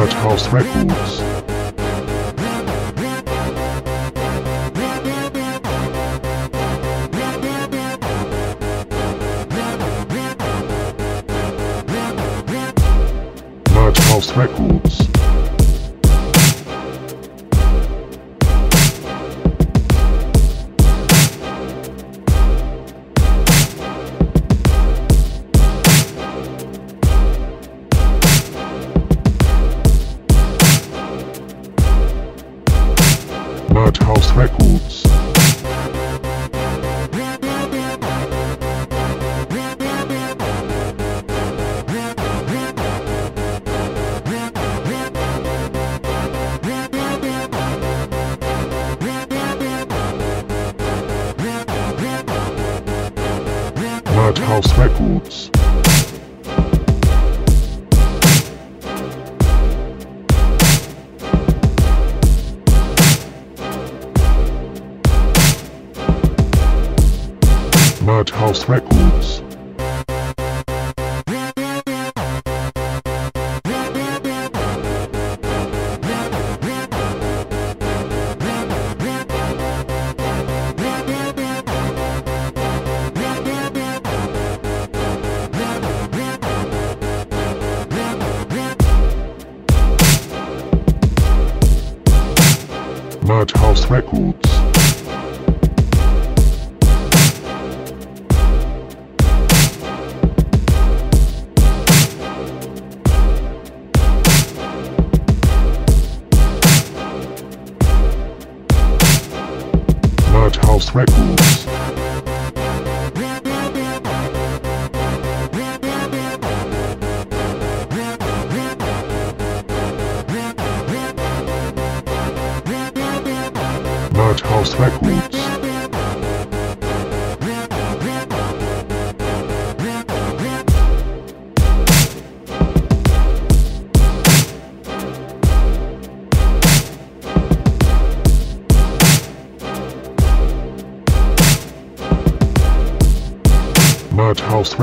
Garage House Records. House Records. Madhouse Records. Madhouse Records. House Records. Records. House Records. house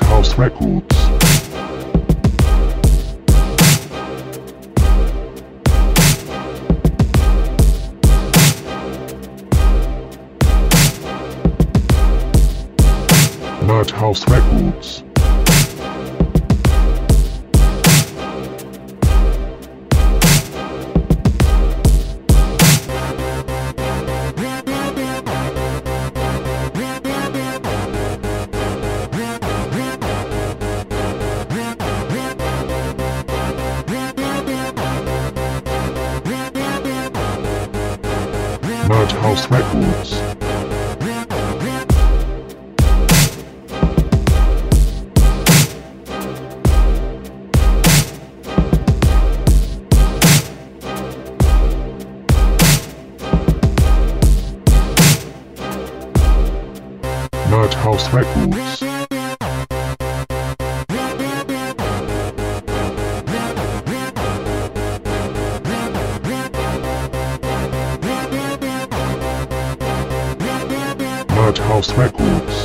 house records. House Records. Merge House Records. House Records. Records.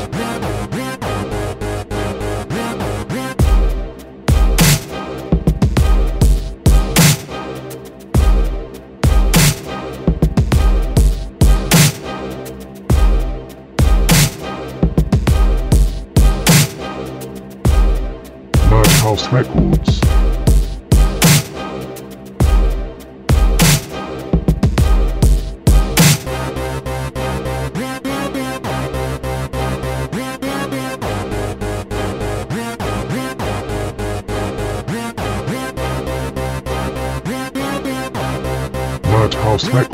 smart.